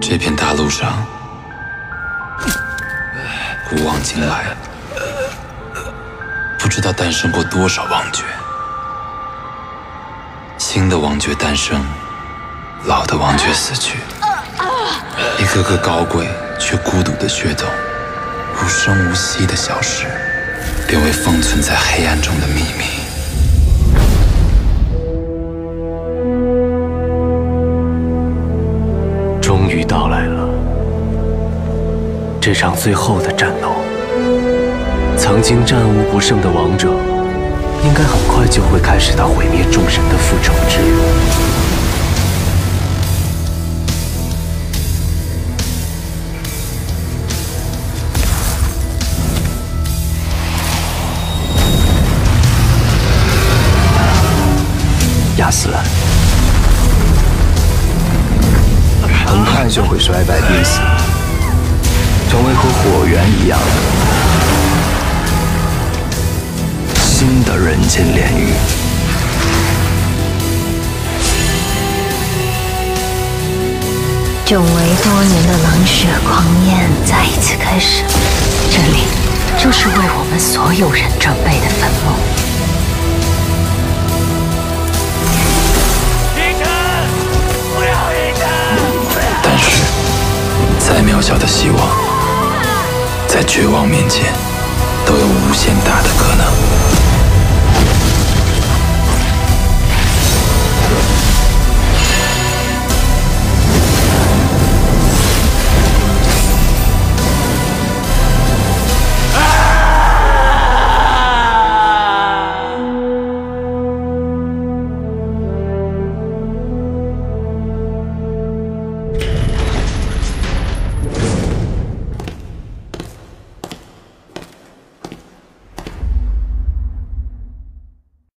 这片大陆上，古往今来，不知道诞生过多少王爵。新的王爵诞生，老的王爵死去，一个个高贵却孤独的血统，无声无息的消失，变为封存在黑暗中的秘密。终于到来了，这场最后的战斗。曾经战无不胜的王者，应该很快就会开始他毁灭众神的复仇之路。死了，很快就会衰败濒死，成为和火源一样的新的人间炼狱。久违多年的冷血狂焰再一次开始，这里就是为我们所有人准备的坟墓。再渺小的希望，在绝望面前，